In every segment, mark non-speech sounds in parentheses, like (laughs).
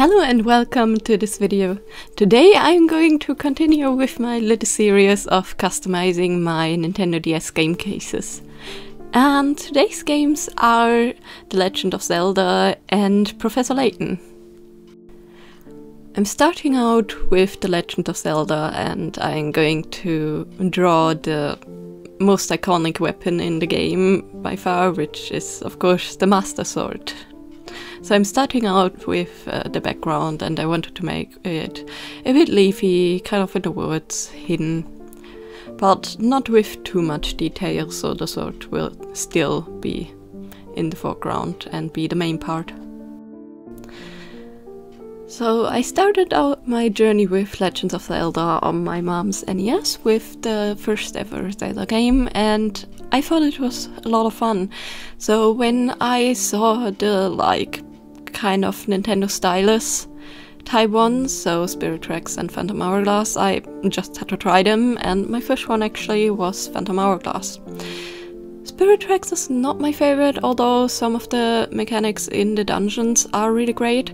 Hello and welcome to this video. Today I'm going to continue with my little series of customizing my Nintendo DS game cases. And today's games are The Legend of Zelda and Professor Layton. I'm starting out with The Legend of Zelda and I'm going to draw the most iconic weapon in the game by far, which is of course the Master Sword. So I'm starting out with uh, the background and I wanted to make it a bit leafy, kind of in the woods, hidden, but not with too much detail, so the sword will still be in the foreground and be the main part. So I started out my journey with Legends of Zelda on my mom's NES with the first ever Zelda game and I thought it was a lot of fun. So when I saw the like kind of Nintendo stylus type ones, so Spirit Tracks and Phantom Hourglass. I just had to try them, and my first one actually was Phantom Hourglass. Spirit Tracks is not my favorite, although some of the mechanics in the dungeons are really great,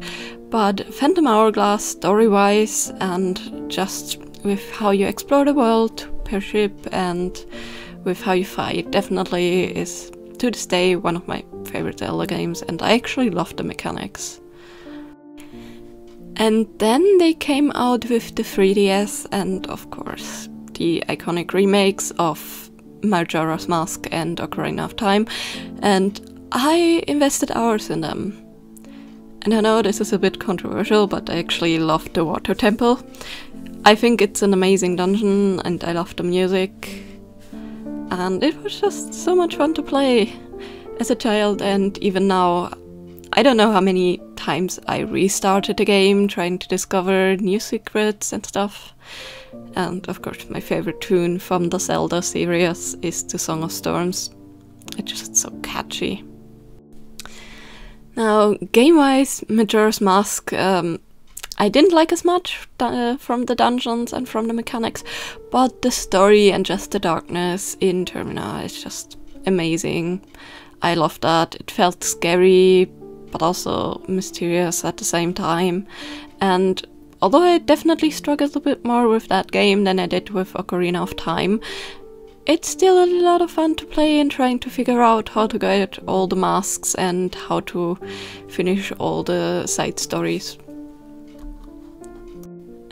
but Phantom Hourglass, story wise, and just with how you explore the world per ship and with how you fight, definitely is to this day one of my favorite Zelda games, and I actually love the mechanics. And then they came out with the 3DS and, of course, the iconic remakes of Majora's Mask and Ocarina of Time, and I invested hours in them. And I know this is a bit controversial, but I actually love the Water Temple. I think it's an amazing dungeon, and I love the music. And it was just so much fun to play as a child and even now. I don't know how many times I restarted the game trying to discover new secrets and stuff. And of course, my favorite tune from the Zelda series is the Song of Storms. It's just so catchy. Now, game wise, Majora's Mask, um, I didn't like as much uh, from the dungeons and from the mechanics, but the story and just the darkness in Termina is just amazing. I loved that. It felt scary, but also mysterious at the same time. And although I definitely struggled a bit more with that game than I did with Ocarina of Time, it's still a lot of fun to play and trying to figure out how to get all the masks and how to finish all the side stories.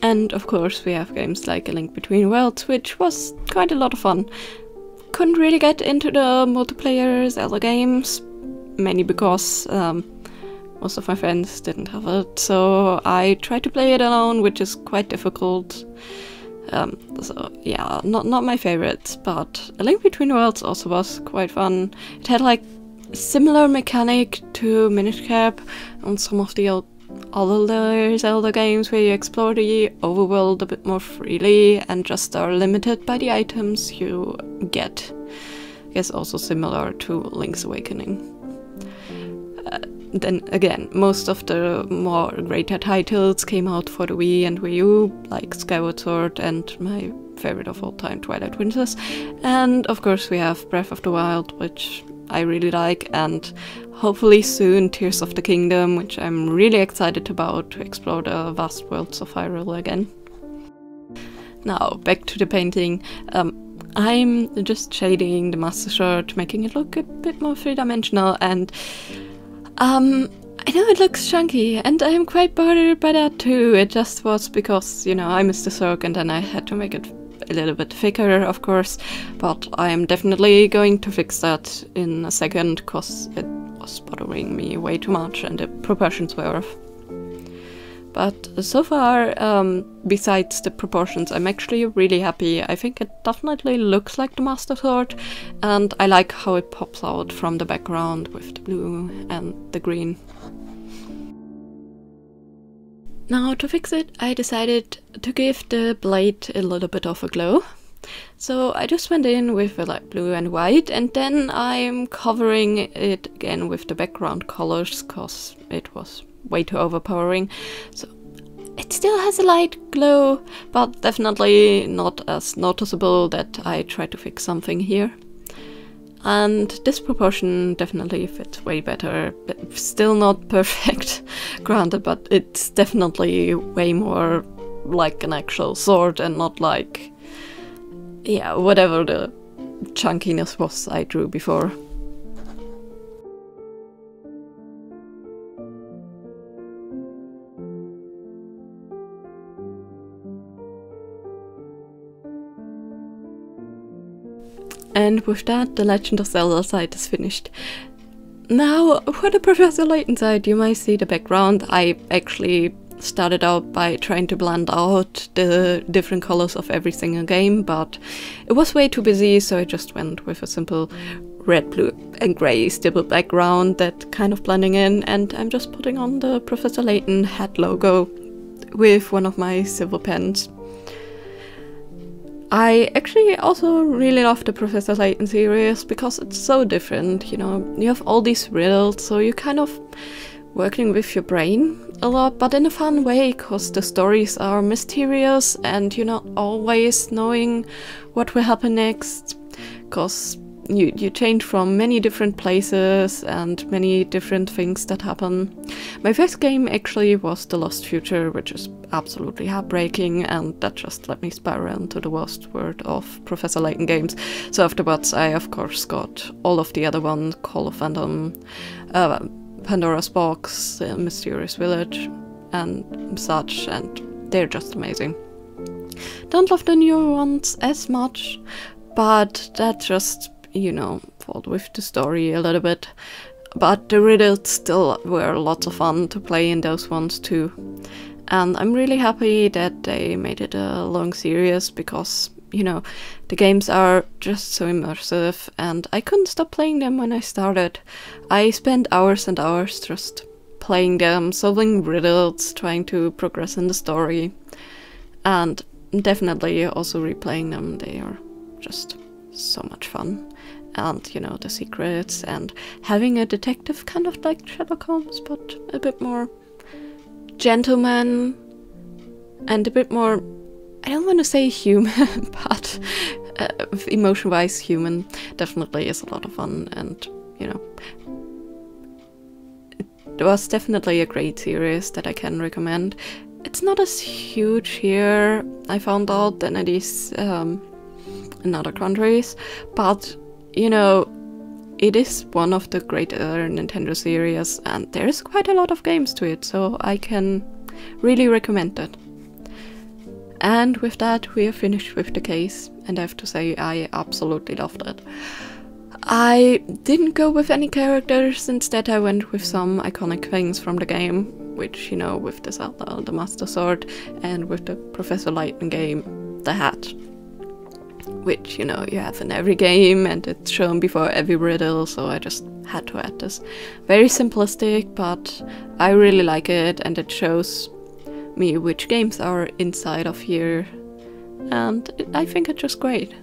And of course, we have games like A Link Between Worlds, which was quite a lot of fun couldn't really get into the multiplayer Zelda games, mainly because um, most of my friends didn't have it. So I tried to play it alone, which is quite difficult. Um, so yeah, not not my favorite, but A Link Between Worlds also was quite fun. It had like similar mechanic to Minish Cap on some of the old other Zelda games where you explore the overworld a bit more freely and just are limited by the items you get. I guess also similar to Link's Awakening. Uh, then again, most of the more greater titles came out for the Wii and Wii U, like Skyward Sword and my favorite of all time, Twilight Princess. And of course we have Breath of the Wild, which I really like, and hopefully soon Tears of the Kingdom, which I'm really excited about to explore the vast worlds of Hyrule again. Now, back to the painting. Um, I'm just shading the Master Sword, making it look a bit more three-dimensional, and um, I know it looks chunky, and I'm quite bothered by that too. It just was because, you know, I missed the Zerg and then I had to make it a little bit thicker, of course, but I'm definitely going to fix that in a second because it was bothering me way too much and the proportions were off. But so far, um, besides the proportions, I'm actually really happy. I think it definitely looks like the Master Sword, and I like how it pops out from the background with the blue and the green. Now to fix it, I decided to give the blade a little bit of a glow. So I just went in with a light blue and white and then I'm covering it again with the background colors because it was way too overpowering. So it still has a light glow, but definitely not as noticeable that I try to fix something here. And this proportion definitely fits way better. Still not (laughs) perfect, granted, but it's definitely way more like an actual sword and not like, yeah, whatever the chunkiness was I drew before. And with that, the Legend of Zelda side is finished. Now, for the Professor Layton side, you might see the background. I actually started out by trying to blend out the different colors of every single game, but it was way too busy, so I just went with a simple red, blue, and grey stipple background that kind of blending in, and I'm just putting on the Professor Layton hat logo with one of my silver pens. I actually also really love the Professor Layton series because it's so different, you know. You have all these riddles, so you're kind of working with your brain a lot, but in a fun way, because the stories are mysterious and you're not always knowing what will happen next, because you, you change from many different places and many different things that happen. My first game actually was The Lost Future, which is absolutely heartbreaking, and that just let me spiral into the worst word of Professor Layton games. So afterwards, I of course got all of the other ones, Call of Phantom, uh, Pandora's Box, uh, Mysterious Village, and such, and they're just amazing. Don't love the newer ones as much, but that just you know, fault with the story a little bit. But the riddles still were lots of fun to play in those ones too. And I'm really happy that they made it a long series because, you know, the games are just so immersive and I couldn't stop playing them when I started. I spent hours and hours just playing them, solving riddles, trying to progress in the story, and definitely also replaying them. They are just so much fun. And you know the secrets and having a detective kind of like Sherlock Holmes but a bit more gentleman and a bit more I don't want to say human (laughs) but uh, emotion wise human definitely is a lot of fun and you know it was definitely a great series that I can recommend. It's not as huge here I found out than it is um, in other countries but you know, it is one of the greater Nintendo series, and there's quite a lot of games to it, so I can really recommend that. And with that, we are finished with the case, and I have to say, I absolutely loved it. I didn't go with any characters, instead, I went with some iconic things from the game, which, you know, with the Zelda, the Master Sword, and with the Professor Layton game, the hat which you know you have in every game and it's shown before every riddle so I just had to add this. Very simplistic but I really like it and it shows me which games are inside of here and I think it's just great.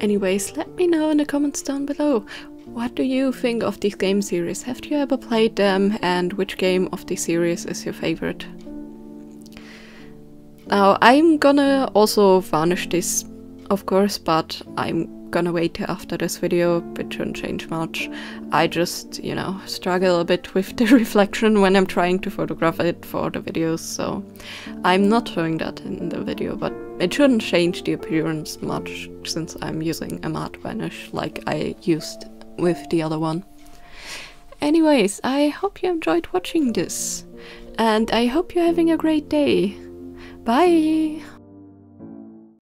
Anyways, let me know in the comments down below. What do you think of these game series? Have you ever played them and which game of the series is your favorite? Now I'm gonna also varnish this of course, but I'm gonna wait after this video, it shouldn't change much. I just, you know, struggle a bit with (laughs) the reflection when I'm trying to photograph it for the videos, so I'm not showing that in the video, but it shouldn't change the appearance much since I'm using a matte varnish like I used with the other one. Anyways, I hope you enjoyed watching this, and I hope you're having a great day. Bye!